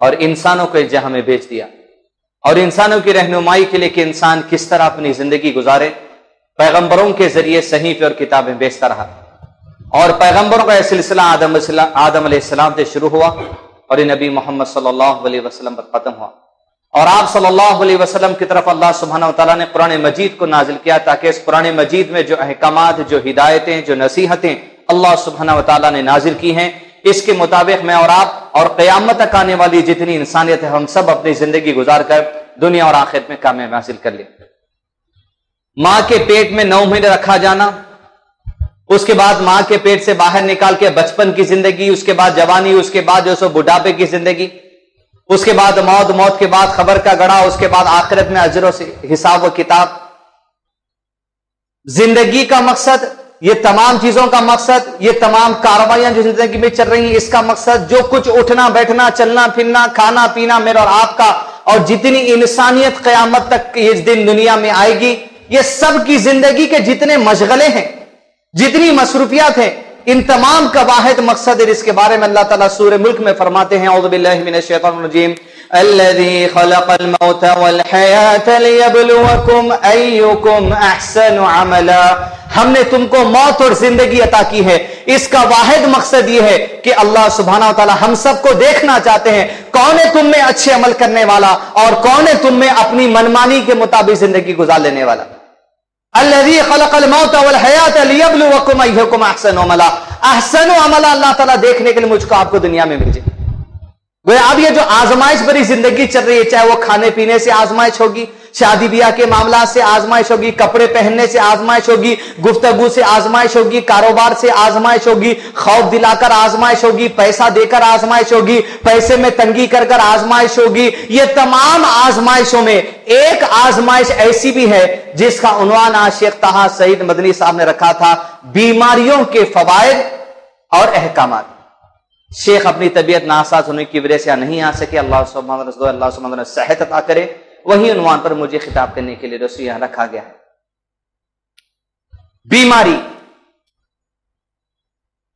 और इंसानों को जहाँ में भेज दिया। और इंसानों की रहनुमाई के लिए कि इंसान किस तरह अपनी ज़िंदगी गुजारे, पैगंबरों के ज़रिए सहीफे और किताबें बेचता रहा। और पैगंबरों का यह सिलसिला आदम आदम से शुरू हुआ और नबी मोहम्मद सल्लल्लाहु अलैहि वसल्लम पर खत्म हुआ। और आप सल्लल्लाहु अलैहि वसल्लम की तरफ़ अल्लाह सुबहाना तआला ने कुरान मजीद को नाजिल किया ताकि इस कुरान मजीद में जो अहकाम जो हिदायतें, जो नसीहतें अल्लाह सुबहाना तआला ने नाजिल की हैं इसके मुताबिक मैं और आप और क़यामत तक आने वाली जितनी इंसानियत है, हम सब अपनी ज़िंदगी गुजार कर दुनिया और आखिर में कामयाब हासिल कर ले। माँ के पेट में नौ महीने रखा जाना, उसके बाद माँ के पेट से बाहर निकाल के बचपन की ज़िंदगी, उसके बाद जवानी, उसके बाद जो सो बुढ़ापे की ज़िंदगी, उसके बाद मौत मौत के बाद खबर का गड़ा उसके बाद आखिरत में अजरों से हिसाब व किताब। ज़िंदगी का मकसद ये तमाम चीज़ों का मकसद, ये तमाम कार्रवाइयाँ जो ज़िंदगी में चल रही हैं, इसका मकसद जो कुछ उठना, बैठना, चलना, फिरना, खाना, पीना मेरा और आपका, और जितनी इंसानियत कयामत तक इस दिन दुनिया में आएगी, ये सब की ज़िंदगी के जितने मशगले हैं, जितनी मसरूफियात हैं, इन तमाम का वाहिद मकसद है, इसके बारे में अल्लाह ताला सूर्य मुल्क में फरमाते हैं औज़बिल्लाहिमिनश्शैतानिर्रजीम खलक़ल मौत वल हयात लियब्लुवकुम अय्युकुम अहसनु अमला हमने तुमको मौत और ज़िंदगी अता की है। इसका वाहिद मकसद यह है कि अल्लाह सुबहाना तआला हम सबको देखना चाहते हैं, कौन है तुम में अच्छे अमल करने वाला और कौन है तुम में अपनी मनमानी के मुताबिक ज़िंदगी गुजार लेने वाला। अल्लज़ी खलक़ल मौत वल हयात अहसनु अमला। अहसनु अमला अल्लाह ताला देखने के लिए मुझको आपको दुनिया में भेजे। वो अब ये जो आजमाइश भरी ज़िंदगी चल रही है, चाहे वो खाने पीने से आजमाइश होगी, शादी ब्याह के मामला से आजमाइश होगी, कपड़े पहनने से आजमाइश होगी, गुफ्तगु से आजमाइश होगी, कारोबार से आजमाइश होगी, खौफ दिलाकर आजमाइश होगी, पैसा देकर आजमाइश होगी, पैसे में तंगी कर कर आजमाइश होगी, ये तमाम आजमाइशों में एक आजमाइश ऐसी भी है, जिसका उन्वान आज शेख तहा सईद मदनी साहब ने रखा था, बीमारियों के फवायद और अहकाम शेख अपनी तबीयत नासाज होने की वजह से नहीं आ सके। अल्लाह अल्लाह सेहत अता करे। वही उन्वान पर मुझे खिताब करने के लिए रसोई यहाँ रखा गया बीमारी।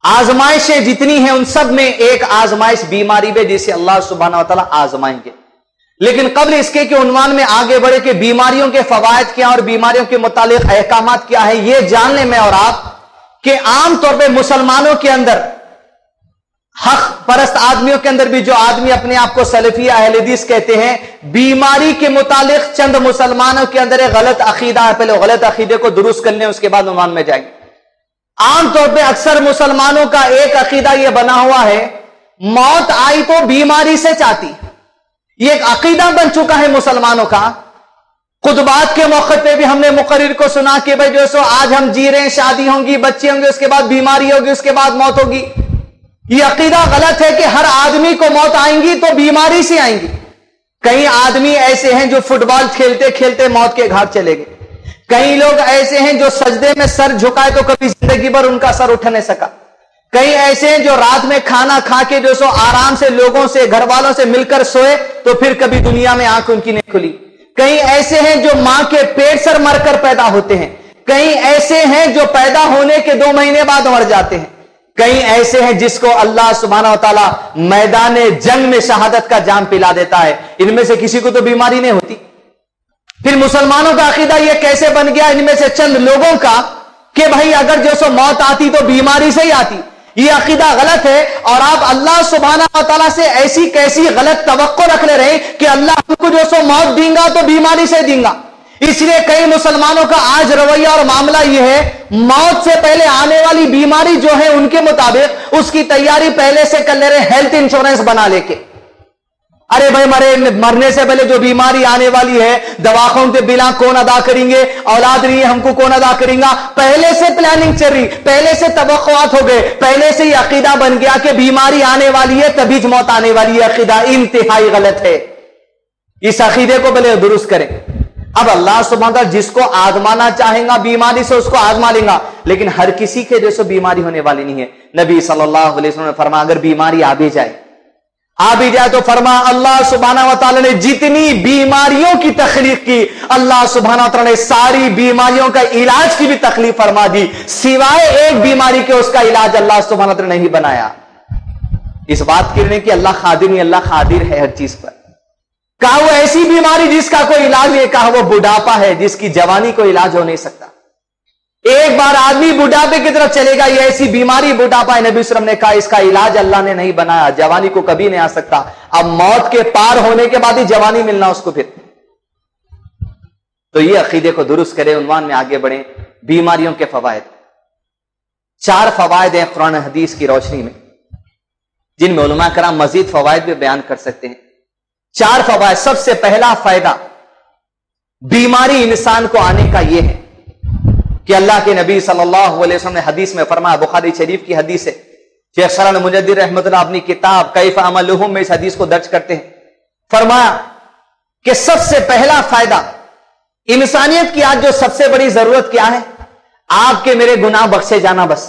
आजमाइशें जितनी हैं उन सब में एक आजमाइश बीमारी में, जिसे अल्लाह सुबहाना तला आजमाएँगे। लेकिन कबल इसके के उन्वान में आगे बढ़े कि बीमारियों के फवायद क्या और बीमारियों के मुतालिक अहकाम क्या है यह जानने में और आप कि आमतौर पर मुसलमानों के अंदर हक परस्त आदमियों के अंदर भी जो आदमी अपने आप को सलफिया अहलदीस कहते हैं, बीमारी के मुतालिक चंद मुसलमानों के अंदर गलत अकीदा है। पहले गलत अकीदे को दुरुस्त कर लें, उसके बाद उन्वान में जाएँगे। आमतौर पर अक्सर मुसलमानों का एक अकीदा यह बना हुआ है, मौत आई तो बीमारी से चाहती। यह एक अकीदा बन चुका है मुसलमानों का। खुदबात के मौके पे भी हमने मुकर्र को सुना कि भाई जो सो, आज हम जी रहे हैं, शादी होंगी, बच्चे होंगे, उसके बाद बीमारी होगी, उसके बाद मौत होगी। यह अकीदा गलत है कि हर आदमी को मौत आएँगी तो बीमारी से आएँगी। कई आदमी ऐसे हैं जो फुटबॉल खेलते खेलते मौत के घाट चले गए। कई लोग ऐसे हैं जो सजदे में सर झुकाए तो कभी ज़िंदगी भर उनका सर उठ नहीं सका। कई ऐसे हैं जो रात में खाना खा के जो सो आराम से लोगों से घर वालों से मिलकर सोए तो फिर कभी दुनिया में आँख उनकी नहीं खुली। कई ऐसे हैं जो माँ के पेट सर मरकर पैदा होते हैं। कई ऐसे हैं जो पैदा होने के दो महीने बाद मर जाते हैं। कई ऐसे हैं जिसको अल्लाह सुबहाना तला मैदान जंग में शहादत का जाम पिला देता है। इनमें से किसी को तो बीमारी नहीं होती। फिर मुसलमानों का अकीदा यह कैसे बन गया? इनमें से चंद लोगों का कि भाई अगर जो सो मौत आती तो बीमारी से ही आती। ये अकीदा गलत है और आप अल्लाह सुबहाना तला से ऐसी कैसी गलत तो रख ले रहे कि अल्लाह हमको जो सो मौत देंगा तो बीमारी से देंगा। इसलिए कई मुसलमानों का आज रवैया और मामला यह है, मौत से पहले आने वाली बीमारी जो है उनके मुताबिक उसकी तैयारी पहले से कर ले रहे हेल्थ इंश्योरेंस बना लेके। अरे भाई मरे, मरने से पहले जो बीमारी आने वाली है दवाखों के बिना कौन अदा करेंगे, औलाद नहीं हमको कौन अदा करेंगे? पहले से प्लानिंग चल रही, पहले से तवक्वात हो गए, पहले से ही अकीदा बन गया कि बीमारी आने वाली है, तभी मौत आने वाली है, अकीदा, इंतहाई गलत है। इस अकीदे को पहले दुरुस्त करें। अब अल्लाह सुबह जिसको आजमाना चाहेगा, बीमारी से उसको आजमा लेगा। लेकिन हर किसी के जैसे बीमारी होने वाली नहीं है। नबी सल्लल्लाहु अलैहि वसल्लम ने फरमा अगर बीमारी आ भी जाए आ भी जाए तो फरमा, अल्लाह सुबहाना वाली ने जितनी बीमारियों की तकलीफ़ की, अल्लाह सुबहाना ने सारी बीमारियों का इलाज की भी तकलीफ़ फरमा दी। सिवाय एक बीमारी के उसका इलाज अल्लाह सुबहाना ने नहीं बनाया। इस बात के लिए कि अल्लाह खादिर नहीं, अल्लाह खादिर है हर चीज़ पर। कहा, वो ऐसी बीमारी जिसका कोई इलाज नहीं कहा, वो बुढ़ापा है, जिसकी जवानी को इलाज हो नहीं सकता। एक बार आदमी बुढ़ापे की तरफ़ चलेगा, ये ऐसी बीमारी बुढ़ापा है, नबी ने कहा, इसका इलाज अल्लाह ने नहीं बनाया, जवानी को कभी नहीं आ सकता। अब मौत के पार होने के बाद ही जवानी मिलना उसको फिर। तो ये अकीदे को दुरुस्त करे, उन्वान में आगे बढ़े। बीमारियों के फवायद। चार फवायद हैं कुरान हदीस की रोशनी में, जिनमें उलमा कराम मजीद फवायद भी बयान कर सकते हैं। चार फवायद सबसे पहला फ़ायदा बीमारी इंसान को आने का यह है कि अल्लाह के नबी सल्लल्लाहु अलैहि वसल्लम ने हदीस में फरमाया, बुखारी शरीफ की हदीस है, शेख सलान मुजद्दिर रहमत अपनी किताब कैफ अमलहुम में इस हदीस को दर्ज करते हैं। फरमाया कि सबसे पहला फ़ायदा, इंसानियत की आज जो सबसे बड़ी ज़रूरत क्या है? आपके मेरे गुनाह बख्शे जाना बस।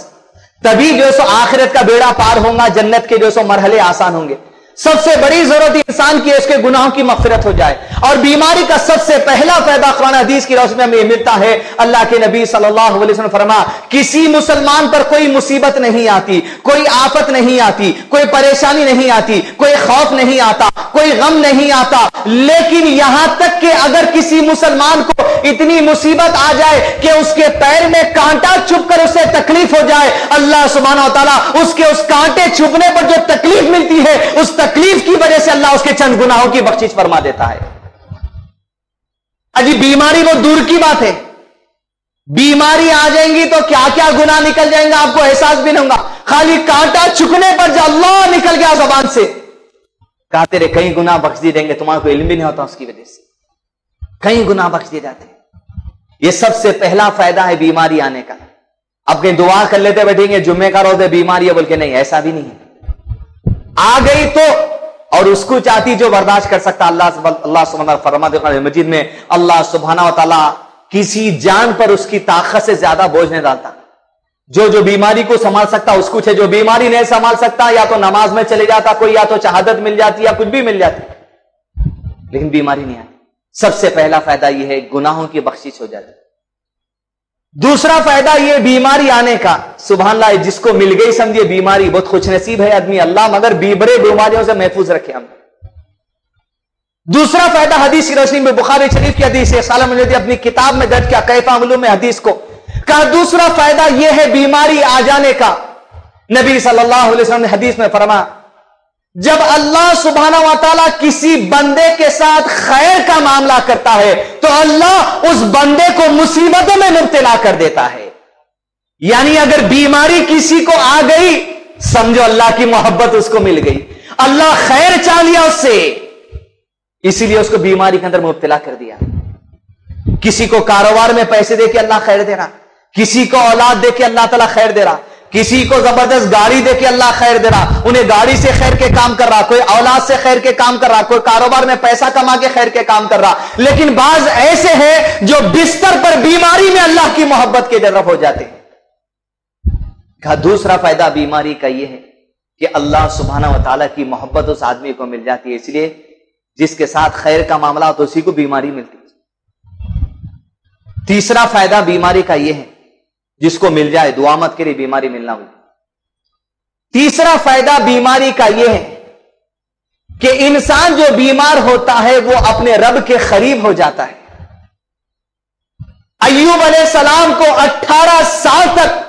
तभी जो सो आखिरत का बेड़ा पार होगा, जन्नत के जो सो मरहले आसान होंगे। सबसे बड़ी ज़रूरत इंसान की उसके गुनाहों की मफरत हो जाए। और बीमारी का सबसे पहला फ़ायदा कुरान हदीस की रोशनी में मिलता है। अल्लाह के नबी सल्लल्लाहु अलैहि वसल्लम फरमा किसी मुसलमान पर कोई मुसीबत नहीं आती, कोई आफत नहीं आती, कोई परेशानी नहीं आती, कोई खौफ नहीं आता, कोई गम नहीं आता। लेकिन यहाँ तक कि अगर किसी मुसलमान को इतनी मुसीबत आ जाए कि उसके पैर में कांटा छुप कर उसे तकलीफ़ हो जाए, अल्लाह सुबहाना तला उसके उस कांटे छुपने पर जो तकलीफ़ मिलती है, उस तकलीफ़ की वजह से अल्लाह उसके चंद गुनाहों की बख्शिश फरमा देता है। अजी, बीमारी वो दूर की बात है। बीमारी आ जाएँगी तो क्या क्या गुना निकल जाएँगे, आपको एहसास भी नहीं होगा। खाली कांटा छुकने पर जो अल्लाह निकल गया जबान से। कहा, तेरे कई गुना बख्श दिए देंगे तुम्हारे को इल्म भी नहीं होता उसकी वजह से। कई गुना बख्श दिए जाते ये सबसे पहला फ़ायदा है बीमारी आने का। अब कहीं दुआ कर लेते बैठेंगे, जुम्मे का रोज़े बीमारी है, बोल के नहीं, ऐसा भी नहीं है। आ गई तो और उसको चाहती जो बर्दाश्त कर सकता, अल्लाह अल्लाह सुबहाना फरमा मजिद में, अल्लाह सुबहाना तला किसी जान पर उसकी ताकत से ज़्यादा बोझ नहीं डालता। जो जो बीमारी को संभाल सकता, उसको है जो बीमारी नहीं संभाल सकता, या तो नमाज़ में चले जाता कोई, या तो शहादत मिल जाती, या कुछ भी मिल जाती। लेकिन बीमारी नहीं आती। सबसे पहला फ़ायदा यह है, गुनाहों की बख्शिश हो जाती। दूसरा फ़ायदा यह बीमारी आने का। सुबह ला जिसको मिल गई समझिए, बीमारी बहुत खुश नसीब है आदमी, अल्लाह मगर बीबरे बीमारियों से महफूज रखे हम। दूसरा फ़ायदा हदीस की रोशनी में, बुखारी शरीफ की हदीस है सालम अपनी किताब में दर्ज किया, कैफा अमलू में हदीस को। कहा दूसरा फ़ायदा यह है बीमारी आ जाने का। नबी सल्लल्लाहु अलैहि वसल्लम ने हदीस में फरमा जब अल्लाह सुबहाना वाली किसी बंदे के साथ खैर का मामला करता है तो अल्लाह उस बंदे को मुसीबतों में मुबतला कर देता है। यानी अगर बीमारी किसी को आ गई, समझो अल्लाह की मोहब्बत उसको मिल गई। अल्लाह खैर चाह लिया उससे, इसीलिए उसको बीमारी के अंदर मुबतला कर दिया। किसी को कारोबार में पैसे दे के अल्लाह खैर दे रहा, किसी को औलाद दे के अल्लाह तला खैर दे रहा किसी को ज़बरदस्त गाड़ी दे के अल्लाह खैर दे रहा, उन्हें गाड़ी से खैर के काम कर रहा, कोई औलाद से खैर के काम कर रहा, कोई कारोबार में पैसा कमा के खैर के काम कर रहा, लेकिन बाज ऐसे हैं जो बिस्तर पर बीमारी में अल्लाह की मोहब्बत के तरफ़ हो जाते हैं। दूसरा फ़ायदा बीमारी का यह है कि अल्लाह सुबहाना वाली की मोहब्बत उस आदमी को मिल जाती है, इसलिए जिसके साथ खैर का मामला हो तो उसी को बीमारी मिलती तीसरा फ़ायदा बीमारी का यह है जिसको मिल जाए, दुआ मत के लिए बीमारी मिलना हो। तीसरा फ़ायदा बीमारी का यह है कि इंसान जो बीमार होता है, वो अपने रब के करीब हो जाता है। अयूब सलाम को 18 साल तक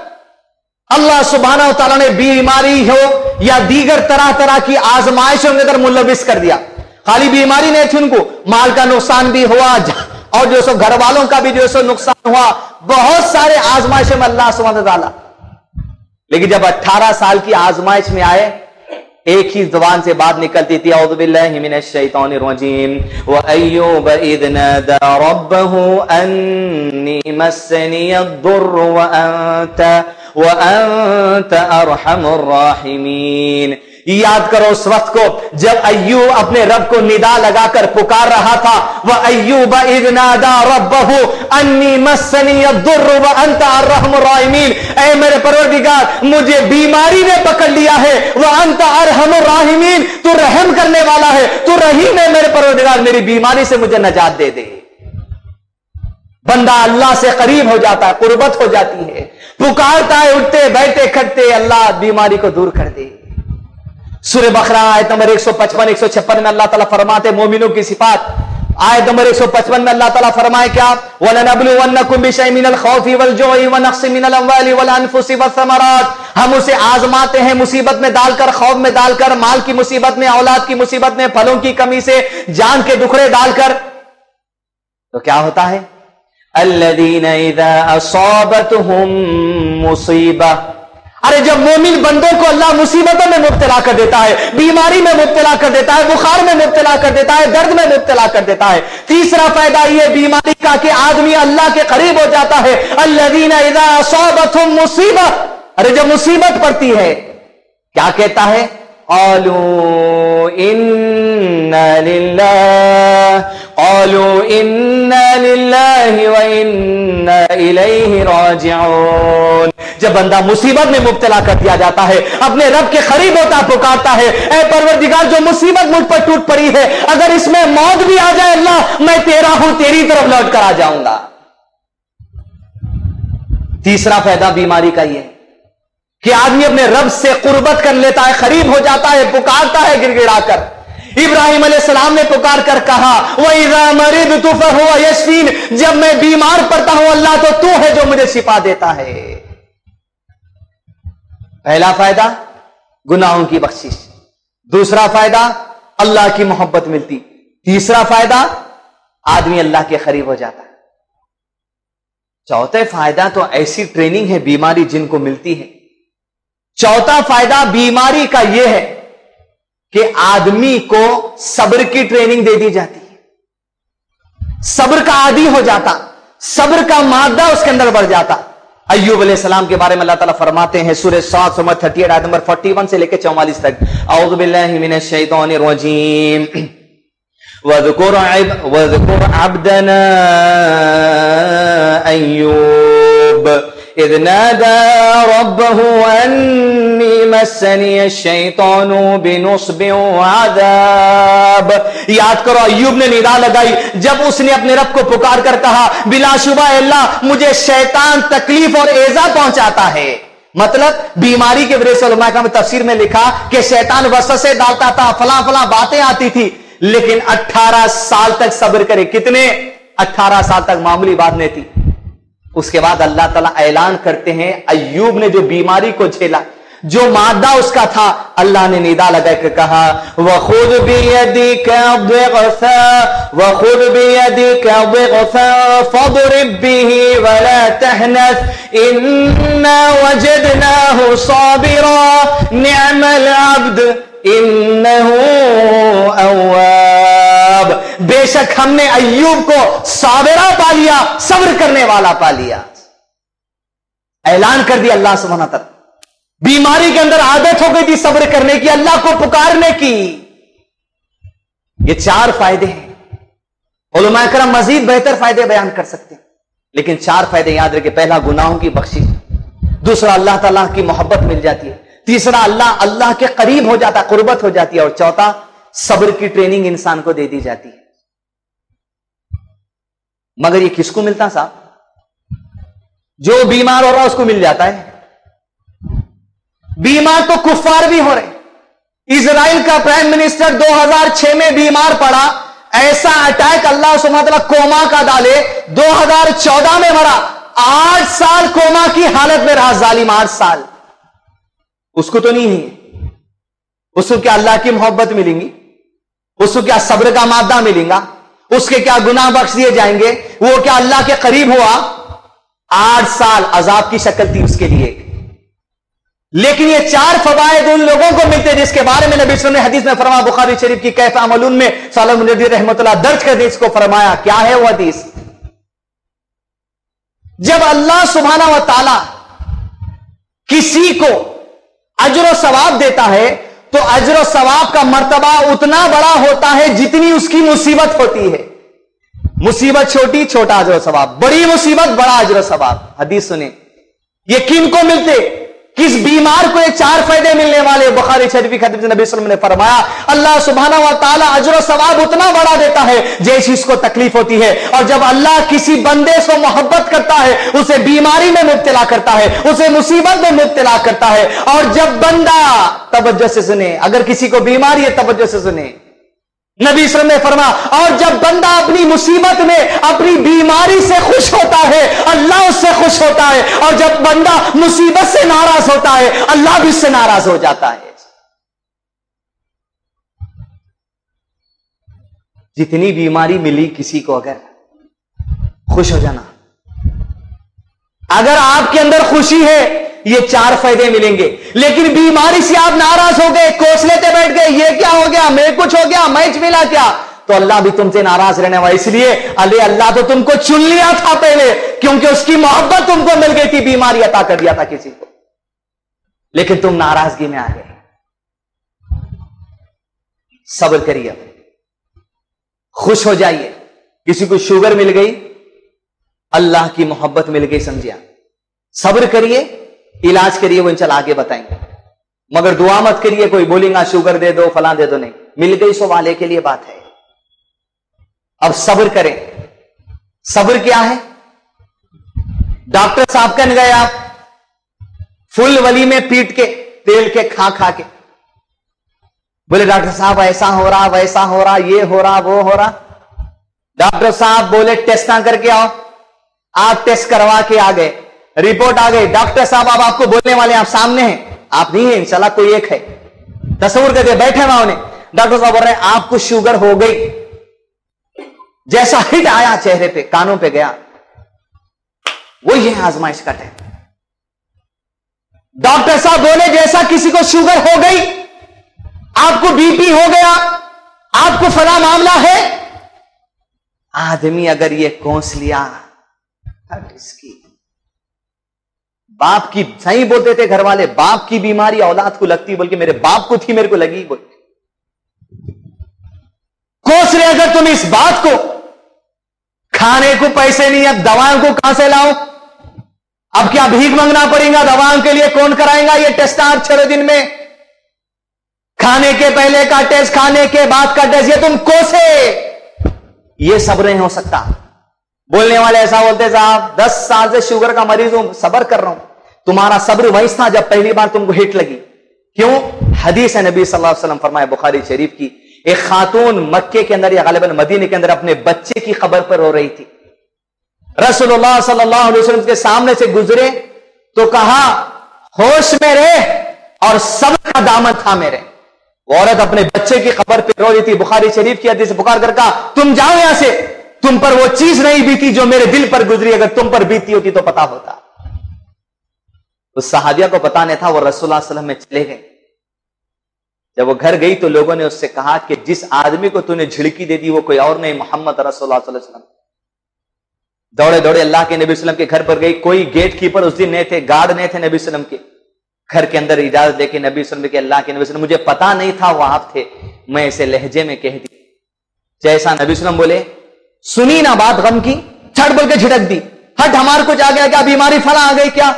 अल्लाह सुबहाना तला ने बीमारी हो या दीगर तरह तरह की आजमाइशों के अंदर मुलविस कर दिया। खाली बीमारी नहीं थी उनको, माल का नुकसान भी हुआ, और जो सो घर वालों का भी जो सो नुकसान हुआ बहुत सारे आजमाइश में अल्लाह सुबहाना डाला लेकिन जब 18 साल की आजमाइश में आए, एक ही ज़ुबान से बात निकलती थी औदबिल्लाशैतानरजीम राहिमीन याद करो उस वक्त को, जब अय्यूब अपने रब को निदा लगाकर पुकार रहा था, वह अय्यूब इदनादा रब्बहु अन्नी मस्सनी दुर्र व अंत अरहमीन ए मेरे परवरदिगार, मुझे बीमारी ने पकड़ लिया है वह अंत अरहमीन तू रहम करने वाला है, तू रहीम है मेरे परवरदिगार, मेरी बीमारी से मुझे नजात दे दे। बंदा अल्लाह से करीब हो जाता है, कुर्बत हो जाती है। पुकारता है, उठते बैठे खटते, अल्लाह बीमारी को दूर कर दे। सूर्य बकरा आयत नंबर 155 156 में अल्लाह ताला फरमाते मोमिनों की सिफात। आयत नंबर 155 में अल्लाह ताला फरमाए क्या? हम उसे आजमाते हैं मुसीबत में डालकर, खौफ में डालकर, माल की मुसीबत में, औलाद की मुसीबत में, फलों की कमी से, जान के दुखड़े डालकर। तो क्या होता है? अल्लदीन असौबत मुसीबा अरे जब मोमिन बंदों को अल्लाह मुसीबतों में मुब्तला कर देता है, बीमारी में मुबतला कर देता है, बुखार में मुब्तला कर देता है, दर्द में मुब्तला कर देता है, तीसरा फ़ायदा यह बीमारी का कि आदमी अल्लाह के करीब हो जाता है। अल्लादीना मुसीबत। अरे जब मुसीबत पड़ती है, क्या कहता है? ओलू इन्ना ओलू इन्ना व इन्ना इलैहि राजिऊन। जब बंदा मुसीबत में मुबतला कर दिया जाता है, अपने रब के करीब होता, पुकारता है, ए परवरदिगार, जो मुसीबत मुझ पर टूट पड़ी है, अगर इसमें मौत भी आ जाए अल्लाह, मैं तेरा हूँ, तेरी तरफ़ लौट कर आ जाऊँगा। तीसरा फ़ायदा बीमारी का यह कि आदमी अपने रब से कुर्बत कर लेता है करीब हो जाता है, पुकारता है, गिड़गिड़ाकर। इब्राहिम सलाम ने पुकार कर कहा वह जब मैं बीमार पड़ता हूँ अल्लाह तो तू है जो मुझे छिपा देता है। पहला फ़ायदा, गुनाहों की बख्शिश। दूसरा फ़ायदा, अल्लाह की मोहब्बत मिलती। तीसरा फ़ायदा, आदमी अल्लाह के करीब हो जाता। चौथा फ़ायदा तो ऐसी ट्रेनिंग है, बीमारी जिनको मिलती है। चौथा फ़ायदा, बीमारी का यह है कि आदमी को सब्र की ट्रेनिंग दे दी जाती है। सब्र का आदि हो जाता। सब्र का मादा उसके अंदर बढ़ जाता। अयूब सलाम के बारे में अल्लाह ताला फरमाते हैं सूर्य सात सौ thirty eight number forty one से लेकर चौवालीस तक। औज़बिल्लाहिमिनश्शैतानिर्रजीम वज़कुर वज़कुर अब्दना अय्यूब। इज़ नादा रब्बहु अन्नी मस्सनी शैतानु बिनुस्बिन आदाब याद करो अयुब ने निदा लगाई। जब उसने अपने रब को पुकार कर कहा बिलाशुबा अल्लाह मुझे शैतान तकलीफ़ और एजा पहुंचाता है। मतलब बीमारी के वजह से का तफसीर में लिखा कि शैतान वससे डालता था, फला फला बातें आती थी। लेकिन 18 साल तक सब्र करे। कितने? 18 साल तक मामूली बात नहीं थी। उसके बाद अल्लाह ताला ऐलान करते हैं अयूब ने जो बीमारी को झेला, जो मादा उसका था, अल्लाह ने निदा लगा के कहा वह खुद भी यदि खुद भी यदि वजदना बेशक हमने अयूब को साबिरा पा लिया, सब्र करने वाला पा लिया। ऐलान कर दिया अल्लाह से सुबहाना तक बीमारी के अंदर आदत हो गई थी सब्र करने की, अल्लाह को पुकारने की। ये चार फ़ायदे हैं। करम मजीद बेहतर फ़ायदे बयान कर सकते हैं। लेकिन चार फ़ायदे याद रखे। पहला, गुनाहों की बख्शिश। दूसरा, अल्लाह तला की मोहब्बत मिल जाती है। तीसरा, अल्लाह अल्लाह के करीब हो जाता, कुर्बत हो जाती है। और चौथा, सब्र की ट्रेनिंग इंसान को दे दी जाती है। मगर ये किसको मिलता साहब? जो बीमार हो रहा है उसको मिल जाता है। बीमार तो कुफार भी हो रहे इसराइल का प्राइम मिनिस्टर 2006 में बीमार पड़ा। ऐसा अटैक अल्लाह सुबह कोमा का डाले। 2014 में मरा। आठ साल कोमा की हालत में रहा, जालिम आठ साल। उसको तो नहीं है। उसको क्या अल्लाह की मोहब्बत मिलेंगी? उसको क्या सब्र का मादा मिलेगा? उसके क्या गुनाह बख्श दिए जाएँगे? वो क्या अल्लाह के करीब हुआ? आठ साल अजाब की शक्ल थी उसके लिए। लेकिन ये चार फवायद उन लोगों को मिलते जिसके बारे में नबी ने हदीस में फरमा बुखारी शरीफ की कैफ अमलून में सालम रहमत दर्ज कर इसको फरमाया, क्या है वो हदीस? जब अल्लाह सुबहाना व ताला किसी को अजर सवाब देता है तो अजर सवाब का मर्तबा उतना बड़ा होता है जितनी उसकी मुसीबत होती है। मुसीबत छोटी, छोटा अजर सवाब। बड़ी मुसीबत, बड़ा अजर सवाब। हदीस सुने। ये किन को मिलते? किस बीमार को ये चार फ़ायदे मिलने वाले बुखारी शरीफी खदीब नबी वसल्लम ने फरमाया, अल्लाह सुबहाना व ताला अजर सवाब उतना बड़ा देता है जैसी इसको तकलीफ़ होती है। और जब अल्लाह किसी बंदे से मोहब्बत करता है, उसे बीमारी में मुब्तला करता है, उसे मुसीबत में मुब्तला करता है। और जब बंदा, तवज्जो से सुने, अगर किसी को बीमारी है, तवज्जो से सुने। नबी सर ने फरमा और जब बंदा अपनी मुसीबत में अपनी बीमारी से खुश होता है, अल्लाह उससे खुश होता है, और जब बंदा मुसीबत से नाराज़ होता है, अल्लाह भी उससे नाराज़ हो जाता है। जितनी बीमारी मिली किसी को अगर, खुश हो जाना। अगर आपके अंदर खुशी है ये चार फ़ायदे मिलेंगे। लेकिन बीमारी से आप नाराज़ हो गए, कोस लेते बैठ गए, ये क्या हो गया, मैं कुछ हो गया, मैच मिला क्या? तो अल्लाह भी तुमसे नाराज़ रहने वाला इसलिए अले अल्लाह तो तुमको चुन लिया था पहले, क्योंकि उसकी मोहब्बत तुमको मिल गई थी, बीमारी अता कर दिया था किसी को। लेकिन तुम नाराज़गी में आ गए। सब्र करिए खुश हो जाइए। किसी को शुगर मिल गई, अल्लाह की मोहब्बत मिल गई, समझिया। सब्र करिए। इलाज करिए वो इंशाल्लाह आगे बताएँगे। मगर दुआ मत करिए, कोई बोलेगा, शुगर दे दो, फला दे दो। नहीं, मिल गई सो वाले के लिए बात है। अब सब्र करें। सब्र क्या है? डॉक्टर साहब कन गए आप, फुल वली में पीट के, तेल के खा खा के। बोले, डॉक्टर साहब, ऐसा हो रहा, वैसा हो रहा, ये हो रहा, वो हो रहा। डॉक्टर साहब बोले, टेस्ट ना करके आओ। आप टेस्ट करवा के आ गए। रिपोर्ट आ गई। डॉक्टर साहब अब आपको बोलने वाले आप सामने हैं। आप नहीं है, इंशाल्लाह कोई एक है। तस्वूर करके बैठे वहाँ उन्हें। डॉक्टर साहब बोल रहे हैं, आपको शुगर हो गई। जैसा हिट आया चेहरे पे, कानों पे गया। वही है आजमाइश का टाइम डॉक्टर साहब बोले, जैसा किसी को शुगर हो गई, आपको बीपी हो गया, आपको फला मामला है। आदमी अगर ये कोस लिया इसकी बाप की सही बोलते थे घर वाले बाप की बीमारी औलाद को लगती बोल के मेरे बाप को थी, मेरे को लगी बोल कोस रहे अगर तुम इस बात को, खाने को पैसे नहीं, अब दवाओं को कहाँ से लाओ अब क्या भीख मांगना पड़ेगा? दवाओं के लिए कौन कराएगा ये टेस्ट आठ छह दिन में? खाने के पहले का टेस्ट, खाने के बाद का टेस्ट, ये तुम कोसे? ये सब नहीं हो सकता। बोलने वाले ऐसा बोलते, साहब, दस साल से शुगर का मरीज़ हूँ, सबर कर रहा हूँ। तुम्हारा सब्र वही था जब पहली बार तुमको हिट लगी। क्यों? हदीस है नबी सल्लल्लाहु अलैहि वसल्लम फरमाए, बुखारी शरीफ की, एक खातून मक्के के अंदर या गालिबन मदीने के अंदर अपने बच्चे की खबर पर रो रही थी। अलैहि वसल्लम के सामने से गुजरे तो कहा, होश में रहे और सब का दामन था मेरे। औरत अपने बच्चे की खबर पर रो रही थी। बुखारी शरीफ की हदीस बुखार कर कहा, तुम जाओ यहाँ से। तुम पर वो चीज़ नहीं बीती जो मेरे दिल पर गुजरी, अगर तुम पर बीती होती तो पता होता। उस सहाबिया को पता नहीं था, वो रसुल्ला में चले गए। जब वो घर गई तो लोगों ने उससे कहा कि जिस आदमी को तूने झिड़की दे दी, वो कोई और नहीं, मोहम्मद रसोल्लाम दौड़े दौड़े अल्लाह के नबी वसल्लम के घर पर गई। कोई गेट कीपर उस दिन नहीं थे, गार्ड नहीं थे नबी वसल्लम के। घर के अंदर इजाज़त देके नबी वसल्लम के, अल्लाह के नबी वसल्लम। मुझे पता नहीं था वो आप थे, मैं इसे लहजे में कह दी जैसा नबी वसल्लम बोले सुनी ना बात गम की, छठ बोल के झिड़क दी। हट हमारे कुछ आ गया क्या बीमारी फला आ गई क्या?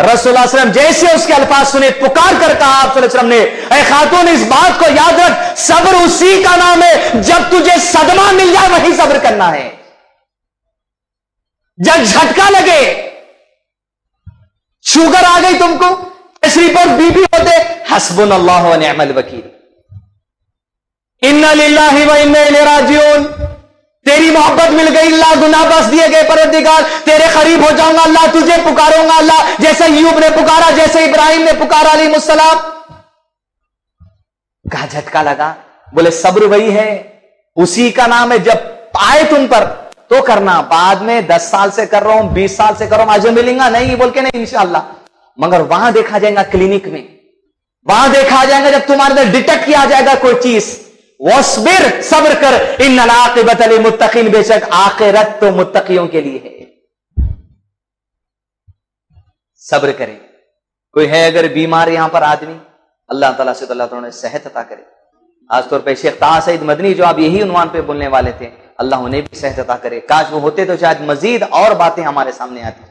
रसोल्लम जैसे उसके अल्फाज सुने, पुकार कर कहा आप वसल्लम ने अरे खातून, इस बात को याद रख, सब्र उसी का नाम है, जब तुझे सदमा मिल जाए, वही सब्र करना है। जब झटका लगे, शुगर आ गई तुमको, तशरीफ़ और बीबी होते हसबुन अल्लाह वकील। व इन्ना इलैहि राजिऊन। तेरी मोहब्बत मिल गई, अल्लाह गुना बस दिए गए परवरदिगार। तेरे करीब हो जाऊँगा, अल्लाह तुझे पुकारूँगा, अल्लाह जैसे यूब ने पुकारा, जैसे इब्राहिम ने पुकारा, अली मुसलाम कहा झटका लगा। बोले, सब्र वही है, उसी का नाम है, जब आए तुम पर तो करना। बाद में दस साल से कर रहा हूँ, बीस साल से कर रहा हूँ, आज मिलेंगे नहीं, बोल के नहीं इंशाला मगर वहाँ देखा जाएगा क्लिनिक में। वहाँ देखा जाएगा जब तुम्हारे अंदर डिटेक्ट किया जाएगा कोई चीज़। वसबिर सब्र कर इन नलाकिबत अली मुत्तकीन बेशक आखिरत तो मुत्तकियों के लिए है। सब्र करें। कोई है अगर बीमार यहाँ पर आदमी? अल्लाह ताला से तो अल्लाह ताला सेहत अता करे। आज तौर पर शेख ताहा सईद मदनी जो आप यही उन्वान पे बोलने वाले थे, अल्लाह उन्हें भी सेहत अता करे। काश वो होते तो शायद मजीद और बातें हमारे सामने आती।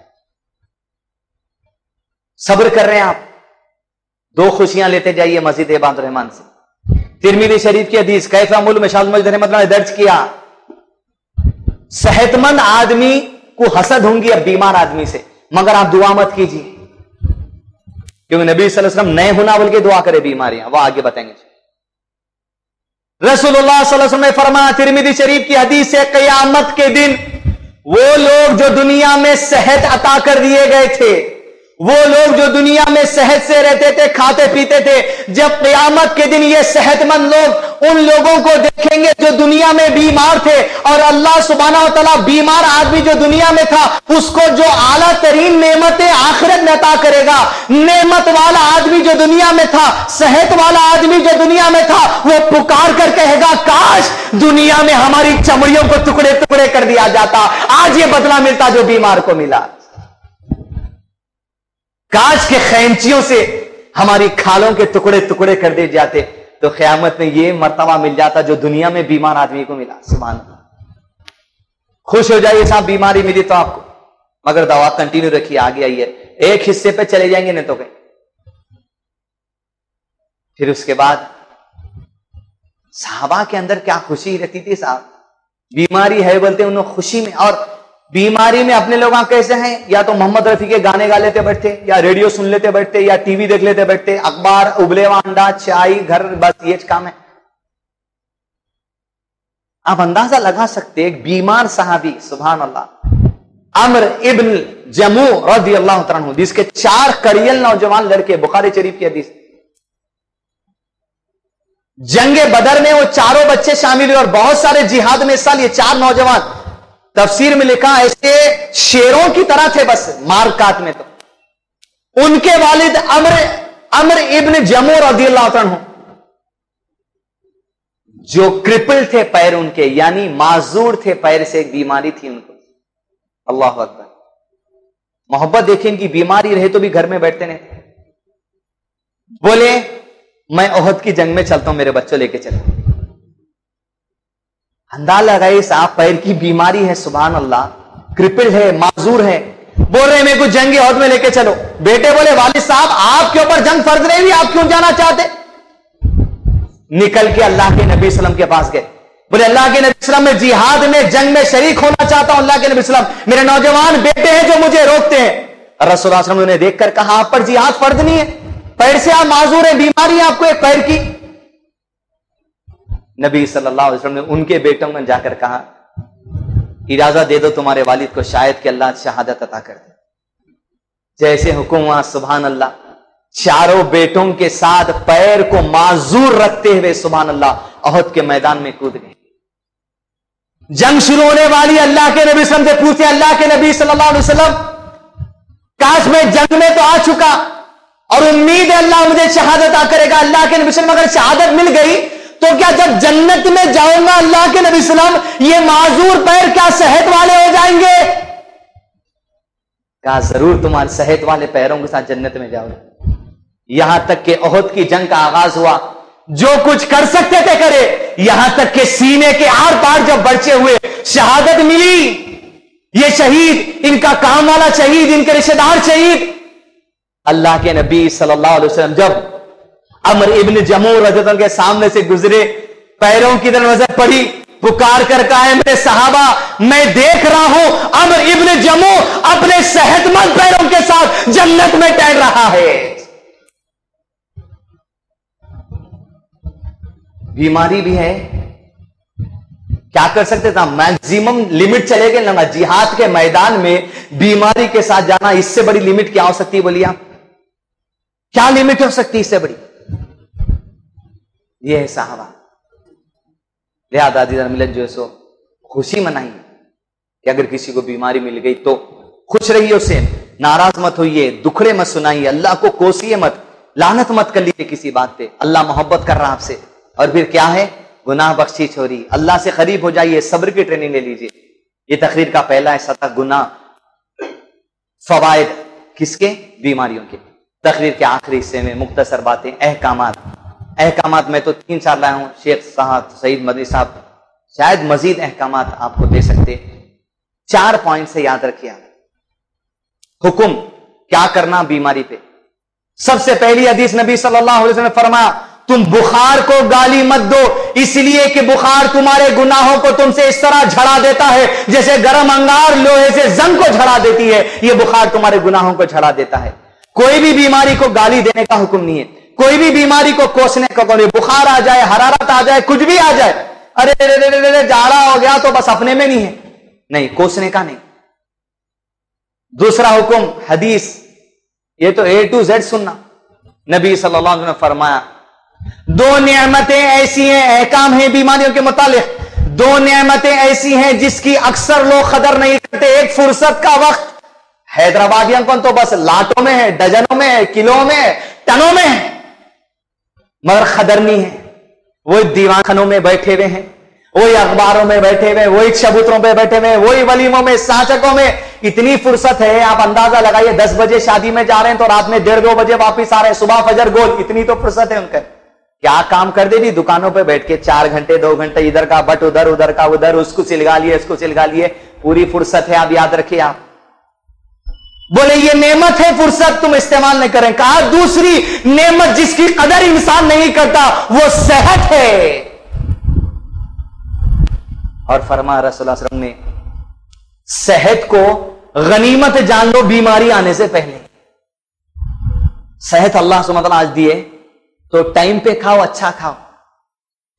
सब्र कर रहे हैं आप। दो खुशियाँ लेते जाइए मस्जिद इबाद रहमान से। तिरमिली शरीफ की हदीस, कैफा मुल में शाह रहमत ने दर्ज किया, सेहतमंद आदमी को हसद होंगी अब बीमार आदमी से, मगर आप दुआ मत कीजिए। क्योंकि नबी वसल्लम नए होना बोल के दुआ करे बीमारियाँ वो आगे बताएँगे। रसूलुल्लाह ने फरमाया, तिरमिदी शरीफ की हदीस से कयामत के दिन वो लोग जो दुनिया में सेहत अता कर दिए गए थे वो लोग जो दुनिया में सेहत से रहते थे, खाते पीते थे, जब क्यामत के दिन ये सेहतमंद लोग उन लोगों को देखेंगे जो दुनिया में बीमार थे और अल्लाह सुबाना तला बीमार आदमी जो दुनिया में था, उसको जो आला तरीन नेमतें आखिरत अता करेगा। नेमत वाला आदमी जो दुनिया में था सेहत वाला आदमी जो दुनिया में था, वो पुकार कर कहेगा, काश दुनिया में हमारी चमड़ियों को टुकड़े टुकड़े कर दिया जाता। आज ये बदला मिलता जो बीमार को मिला। काश के खैंचियों से हमारी खालों के टुकड़े टुकड़े कर दिए जाते। तो ख्यामत में ये मर्तबा मिल जाता जो दुनिया में बीमार आदमी को मिला सुबह खुश हो जाइए साहब, बीमारी मिली तो आपको। मगर दवा कंटिन्यू रखिए, आगे आइए। एक हिस्से पे चले जाएँगे नहीं तो कहीं फिर उसके बाद साहबा के अंदर क्या खुशी रहती थी साहब? बीमारी है बोलते उन्होंने खुशी में और बीमारी में अपने लोग कैसे हैं? या तो मोहम्मद रफी के गाने गा लेते बैठते, या रेडियो सुन लेते बैठते, या टीवी देख लेते बैठते, अखबार, उबले अंडा चाय घर, बस, ये काम है। आप अंदाज़ा लगा सकते एक बीमार साहबी सुबहान अल्लाह अमर इब्न जमू रदी अल्लाह जिसके चार करियल नौजवान लड़के, बुखारी शरीफ की हदीस। जंगे बदर में वो चारों बच्चे शामिल हुए और बहुत सारे जिहाद में साल, ये चार नौजवान तफसीर में लिखा ऐसे शेरों की तरह थे बस मार काट में तो। उनके वालिद अमर अमर इब्न जमो रदी अल्लाह जो क्रिपल थे पैर उनके, यानी माजूर थे पैर से एक बीमारी थी उनको। अल्लाह अकबर। मोहब्बत देखिए इनकी बीमारी रहे तो भी घर में बैठते नहीं। बोले, मैं ओहद की जंग में चलता हूँ, मेरे बच्चों लेके चले। अंदाज लगाए साफ़ पैर की बीमारी है सुबह अल्लाह क्रिपिल है, माजूर है। बोल रहे मेरे को जंग हौद में लेके चलो। बेटे बोले, वालिद साहब, आपके ऊपर जंग फ़र्ज़ नहीं हुई, आप क्यों जाना चाहते? निकल के अल्लाह के नबी सलम के पास गए। बोले, अल्लाह के नबी सलम में जिहाद में, जंग में शरीक होना चाहता हूँ, अल्लाह के नबी सलम मेरे नौजवान बेटे हैं जो मुझे रोकते हैं। रसोल ने देखकर कहा, आप पर जिहाद फ़र्ज़ नहीं है। पैर से आप माजूर है, बीमारी है आपको एक पैर की। नबी सल्लल्लाहु अलैहि वसल्लम ने उनके बेटों में जाकर कहा इजाज़त दे दो तुम्हारे वालिद को, शायद कि अल्लाह शहादत अता कर दे। जैसे हुक्म हुआ सुबहान अल्लाह चारों बेटों के साथ पैर को माजूर रखते हुए सुबहान अल्लाह अहद के मैदान में कूद गए। जंग शुरू होने वाली अल्लाह के नबी वसल्लम से पूछते अल्लाह के नबी सल्लल्लाहु अलैहि वसल्लम, काश मैं जंग में तो आ चुका, और उम्मीद है अल्लाह मुझे शहादत आ करेगा। अल्लाह के नबी वसल्लम अगर शहादत मिल गई तो क्या जब जन्नत में जाऊँगा अल्लाह के नबी सलाम ये माजूर पैर क्या सेहत वाले हो जाएँगे? कहा, ज़रूर तुम्हारे सेहत वाले पैरों के साथ जन्नत में जाओगे यहाँ तक के ओहद की जंग का आगाज़ हुआ। जो कुछ कर सकते थे करे। यहाँ तक के सीने के आर पार जब बचे हुए, शहादत मिली। ये शहीद, इनका काम वाला शहीद, इनके रिश्तेदार शहीद। अल्लाह के नबी सल्लल्लाहु अलैहि वसल्लम जब अमर इब्न जमू रजतन के सामने से गुजरे, पैरों की तरफ़ नज़र पड़ी, पुकार कर कहा है मेरे सहाबा, मैं देख रहा हूँ, अमर इब्न जमू अपने सेहतमंद पैरों के साथ जन्नत में टहल रहा है। बीमारी भी है। क्या कर सकते थे मैक्सिमम लिमिट चले गए ना, जिहाद के मैदान में बीमारी के साथ जाना, इससे बड़ी लिमिट क्या हो सकती है, बोलिए क्या लिमिट हो सकती है इससे बड़ी? यह है साहबा लिहाजा दादी मिलन जो है सो खुशी मनाइए। कि अगर किसी को बीमारी मिल गई तो खुश रहिए उससे नाराज़ मत होइए, दुखड़े मत सुनाइए, अल्लाह को कोसिए मत, लानत मत कर लीजिए किसी बात पे। अल्लाह मोहब्बत कर रहा आपसे। और फिर क्या है? गुनाह बख्शी छोरी, अल्लाह से करीब हो जाइए, सब्र की ट्रेनिंग ले लीजिए। ये तकरीर का पहला हिस्सा था गुनाह फवायद किसके? बीमारियों के। तकरीर के आखिरी हिस्से में मुख्तसर बातें अहकाम अहकाम मैं तो तीन चार लाया हूँ, शेख साहब, सईद मदी साहब। शायद मजीद अहकाम आपको दे सकते। चार पॉइंट से याद रखिए हुक्म, क्या करना बीमारी पे? सबसे पहली हदीस नबी सल्लल्लाहु अलैहि वसल्लम ने फरमाया, तुम बुखार को गाली मत दो, इसलिए कि बुखार तुम्हारे गुनाहों को तुमसे इस तरह झड़ा देता है, जैसे गर्म अंगार लोहे से जंग को झड़ा देती है यह बुखार तुम्हारे गुनाहों को झड़ा देता है। कोई भी बीमारी को गाली देने का हुक्म नहीं है। कोई भी बीमारी को कोसने का कौन बुखार आ जाए, हरारत आ जाए, कुछ भी आ जाए, अरे, रे रे रे रे रे जाड़ा हो गया तो बस अपने में नहीं है। नहीं, कोसने का नहीं। दूसरा हुक्म, हदीस। ये तो ए टू जेड सुनना। नबी सल्लल्लाहु अलैहि वसल्लम ने फरमाया, दो नियमतें ऐसी हैं अहकाम हैं बीमारियों के मुतालिक। दो नियमतें ऐसी हैं जिसकी अक्सर लोग कदर नहीं करते। एक फुर्सत का वक्त। हैदराबादियों को तो बस लाटों में है, डजनों में है, किलो में है, टनों में है। मगर खदर नहीं है। वो दीवानखानों में बैठे हुए हैं, वही अखबारों में बैठे हुए वही चबूतरों पे बैठे हुए वही वलीमों में साचकों में। इतनी फुर्सत है, आप अंदाज़ा लगाइए, दस बजे शादी में जा रहे हैं तो रात में डेढ़ दो बजे वापिस आ रहे हैं, सुबह फजर गोल, इतनी तो फुर्सत है उनका। क्या काम कर दे दी दुकानों पे बैठ के चार घंटे, दो घंटे, इधर का बट उधर उधर का उधर, उसको सिलगा लिए इसको सिलगा लिए। पूरी फुर्सत है, आप याद रखिए आप। बोले, ये नेमत है फुर्सत, तुम इस्तेमाल नहीं करें। कहा, दूसरी नेमत जिसकी कदर इंसान नहीं करता, वो सेहत है। और फरमा रसोल्ला ने, सेहत को गनीमत जान लो बीमारी आने से पहले। सेहत अल्लाह सुमत आज दिए तो टाइम पे खाओ अच्छा खाओ।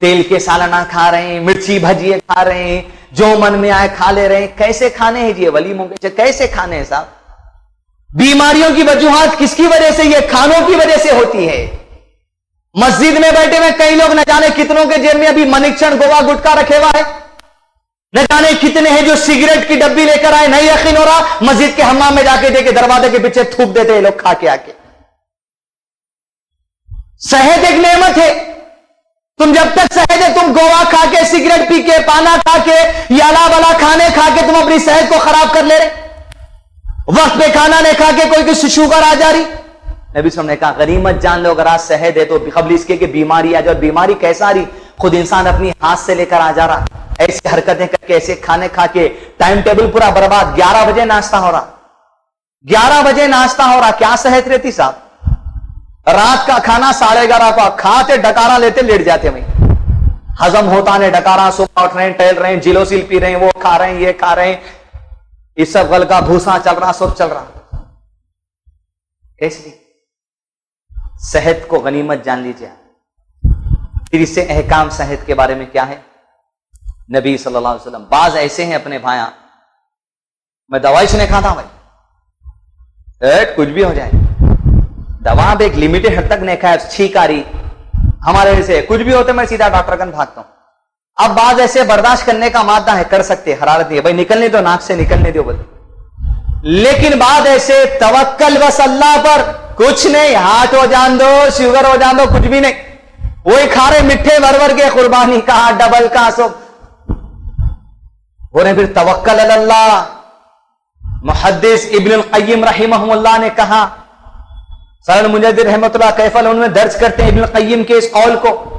तेल के सालाना खा रहे हैं, मिर्ची भजिए खा रहे हैं, जो मन में आए खा ले रहे हैं। कैसे खाने हैं जी वली के? कैसे खाने हैं साहब? बीमारियों की वजूहत किसकी वजह से? ये खानों की वजह से होती है। मस्जिद में बैठे हुए कई लोग न जाने कितनों के जेब में अभी मनिक्षण गोवा गुटका रखे हुआ है। न जाने कितने हैं जो सिगरेट की डब्बी लेकर आए। नहीं यकीन हो रहा, मस्जिद के हमाम में जाके देखे, दरवाजे के पीछे थूक देते हैं लोग खा के आके। शहद एक नेमत है। तुम जब तक शहद है, तुम गोवा खा के, सिगरेट पी के, पाना खा के, याला वाला खाने खा के तुम अपनी सेहत को खराब कर ले रहे। वक्त पे खाना नहीं खा के कोई किसी शुगर आ जा रही? नबी ने कहा, गरीमत जान लो, अगर आज शहद है तो कबल इसके कि बीमारी आ जाए बीमारी कैसा आ रही? खुद इंसान अपनी हाथ से लेकर आ जा रहा। ऐसी हरकतें करके, ऐसे खाने खा के टाइम टेबल पूरा बर्बाद। ग्यारह बजे नाश्ता हो रहा। ग्यारह बजे नाश्ता हो रहा। क्या सेहत रहती साहब? रात का खाना साढ़े ग्यारह का खाते, डकारा लेते, लेट जाते वहीं हजम होता नहीं, डकारा सुबह उठ रहे हैं, टहल रहे हैं जिलोसिल पी रहे हैं, वो खा रहे हैं, ये खा रहे हैं। इस सब गल का भूसा चल रहा, सब चल रहा। कैसे? सेहत को गनीमत जान लीजिए फिर इससे अहकाम सेहत के बारे में क्या है? नबी सल्लल्लाहु अलैहि वसल्लम, बाज ऐसे हैं अपने भाया मैं दवाई सुने खा था भाई। कुछ भी हो जाए। दवा अब एक लिमिटेड हद तक नहीं खाया छीक आ रही हमारे से कुछ भी होते, मैं सीधा डॉक्टर कन भागता हूँ। अब बात ऐसे बर्दाश्त करने का मादा है, कर सकते हरारत नहीं है। भाई निकलने दो, नाक से निकलने दो बोले। लेकिन बाद ऐसे तवक्कल बस अल्लाह पर, कुछ नहीं, हाथ हो जान दो, शुगर हो जान दो, कुछ भी नहीं। वही खा रहे मिठे भर के कुर्बानी कहा डबल का सो रहे फिर तवक्कल अल्लाह। मुहद्दिस इब्न कय्यम रहीमहुल्लाह ने कहा सरल मुजद्दिद रहमत कैफल, उन्होंने दर्ज करते हैं इब्न कय्यम के इस कौल को।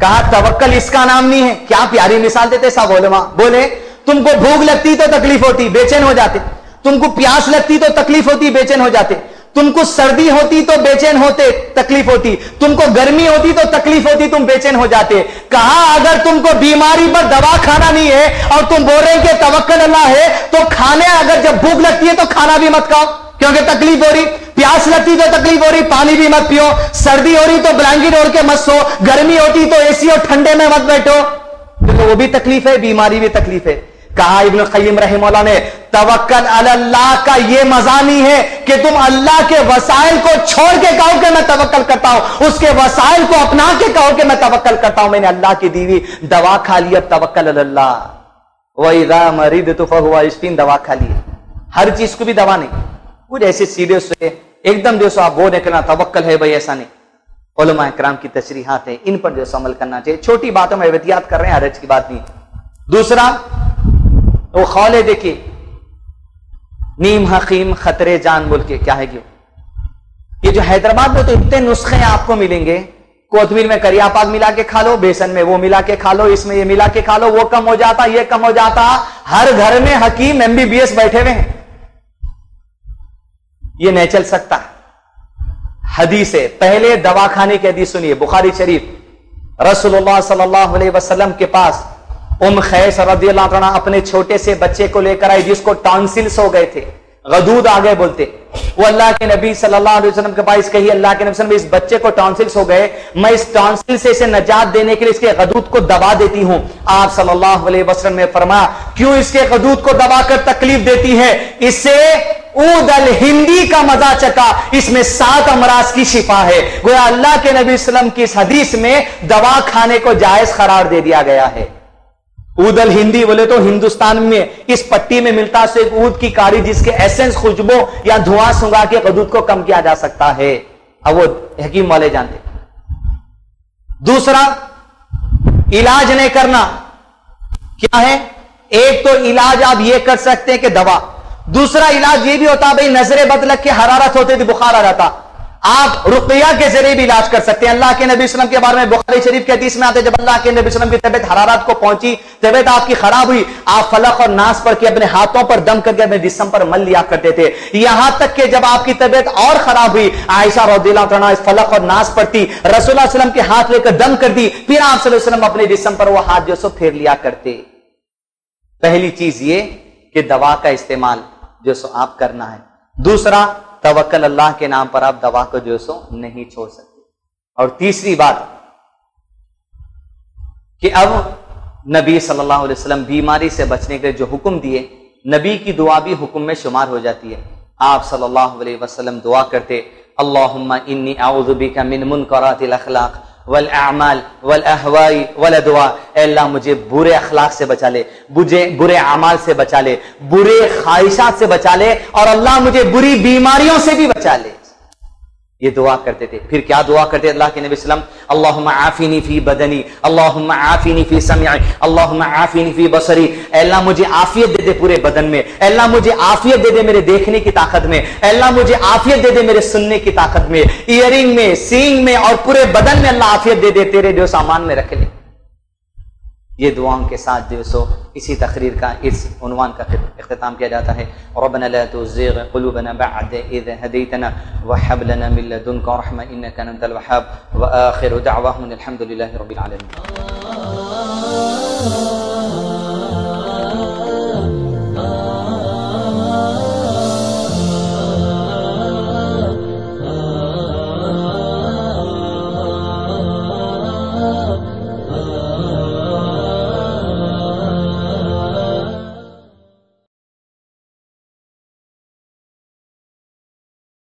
कहा, तवक्कल इसका नाम नहीं है। क्या प्यारी मिसाल देते साहब, बोले बोले, तुमको भूख लगती तो तकलीफ़ होती, बेचैन हो जाते। तुमको प्यास लगती तो तकलीफ़ होती, बेचैन हो जाते। तुमको सर्दी होती तो बेचैन होते, तकलीफ़ होती। तुमको गर्मी होती तो तकलीफ़ होती, तुम बेचैन हो जाते। कहा, अगर तुमको बीमारी पर दवा खाना नहीं है और तुम बोल रहे कि तवक्कल अल्लाह है तो खाने अगर जब भूख लगती है तो खाना भी मत खाओ। क्योंकि तकलीफ़ हो रही, प्यास लगती तो तकलीफ़ हो रही, पानी भी मत पियो। सर्दी हो रही तो ब्लैंकेट ओढ़ के मत सो। गर्मी होती तो एसी और ठंडे में मत बैठो। तो वो भी तकलीफ़ है, बीमारी भी तकलीफ़ है। कहा इब्न कय्यम रहमौला ने, तवक्कल अल्लाह का ये मज़ा नहीं है कि तुम अल्लाह के वसाइल को छोड़ के कहो कि मैं तवक्कल करता हूँ। उसके वसाइल को अपना के कहो कि मैं तवक्कल करता हूँ। मैंने अल्लाह की दीवी दवा खा ली, अब तवक्कल अल्लाह वही मरीद तो स्पिन दवा खा ली हर चीज़ को भी दवा नहीं। कुछ ऐसे सीरियस है एकदम जो सो आप वो निकलना तवक्कल है भाई, ऐसा नहीं। ओलमा कराम की तशरीहात है, इन पर जो सो अमल करना चाहिए। छोटी बातों में एहतियात कर रहे हैं, हरज की बात नहीं। दूसरा, वो खौल है देखिए, नीम, हकीम, खतरे, जान बोल के क्या है क्यों ये जो हैदराबाद में तो इतने नुस्खे आपको मिलेंगे कोतमीर में करिया पाक मिला के खा लो, बेसन में वो मिला के खा लो, इसमें ये मिला के खा लो, वो कम हो जाता, ये कम हो जाता। हर घर में हकीम एमबीबीएस बैठे हुए हैं। ये नहीं चल सकता। हदीस है पहले दवा खाने की हदीस सुनिए, बुखारी शरीफ, रसूलुल्लाह सल्लल्लाहु अलैहि वसल्लम के पास, उम खैस रदी अपने छोटे से बच्चे को लेकर आई, जिसको टॉन्सिल्स हो गए थे। गदूद आ गए बोलते। वो अल्लाह के नबी सल्लल्लाहु अलैहि वसल्लम के पास कही, अल्लाह के नबी इस बच्चे को टॉन्सिल्स हो गए। मैं इस टॉन्सिल से इसे नजात देने के लिए इसके गदूद को दबा देती हूँ। आप सल्लल्लाहु अलैहि वसल्लम ने फरमाया, क्यों इसके गदूद को दबाकर तकलीफ़ देती है? इससे ऊद अल हिंदी का मज़ा चका इसमें सात अमराज की शिफा है। गोया अल्लाह के नबी वसल्लम की इस हदीस में दवा खाने को जायज़ करार दे दिया गया है। ऊदल हिंदी बोले तो हिंदुस्तान में इस पट्टी में मिलता से ऊद की काड़ी जिसके एसेंस खुशबू या धुआँ सुंगा के कदूद को कम किया जा सकता है। अब वो हकीम वाले जानते दूसरा, इलाज नहीं करना। क्या है? एक तो इलाज आप ये कर सकते हैं कि दवा। दूसरा इलाज ये भी होता भाई नजरे बदलक के हरारत होते थे बुखार आ जाता। आप रुकया के ज़रिए भी इलाज कर सकते हैं। अल्लाह के नबी वसल्लम के बारे में बुखारी शरीफ के हदीस में आते जब अल्लाह के नबी वसल्लम की तबियत हरारत को पहुँची, तबियत आपकी खराब हुई, आप फलक और नाश पर के अपने हाथों पर दम करके अपने जिसम पर मल लिया करते थे। यहाँ तक कि जब आपकी तबियत और खराब हुई, आयशा रौदिल्ला इस फलक और नाश पर थी के हाथ लेकर दम कर दी, फिर आप वसल्लम अपने जिसम पर वो हाथ जो सो फेर लिया करते। पहली चीज़ ये कि दवा का इस्तेमाल जो सो आप करना है। दूसरा तवक्ल अल्लाह के नाम पर आप दवा को जो सो नहीं छोड़ सकते। और तीसरी बात, कि अब नबी सल्लल्लाहु अलैहि वसल्लम बीमारी से बचने के जो हुक्म दिए, नबी की दुआ भी हुक्म में शुमार हो जाती है। आप सल्लल्लाहु अलैहि वसल्लम दुआ करते, अल्लाहुम्मा इन्नी आऊज़ु बिका मिन मुनकरातिल अखलाक। वल अमाल वल अहवाई वल दुआ अल्लाह मुझे बुरे अखलाक से बचा ले मुझे बुरे अमाल से बचा ले, बुरे ख्वाहिशात से बचा ले, और अल्लाह मुझे बुरी बीमारियों से भी बचा ले। ये दुआ करते थे। फिर क्या दुआ करते अल्लाह के नबी वसल्लम अल्लाह आफिनी फ़ी बदनी अल्लाह आफिनी फ़ी समय अल्लाह आफिनी फ़ी बसरी। अल्लाह मुझे आफियत दे दे पूरे बदन में। अल्लाह मुझे आफियत दे दे मेरे देखने की ताकत में। अल्लाह मुझे आफियत दे दे मेरे सुनने की ताकत में। इयरिंग में सींग में और पूरे बदन में अल्लाह आफियत दे दे, तेरे जो सामान में रख ले। ये दुआओं के साथ जो सो इसी तकरीर का इस उनवान का अख्ताम किया जाता है। रबना ला तुज़िग़ क़ुलूबना बअद इज़ हदीतना व हब लना मिन लदुनका रहमा इन्नका वहाब। व आखिरु दअवाहुम अल्हम्दुलिल्लाहि रब्बिल आलमीन।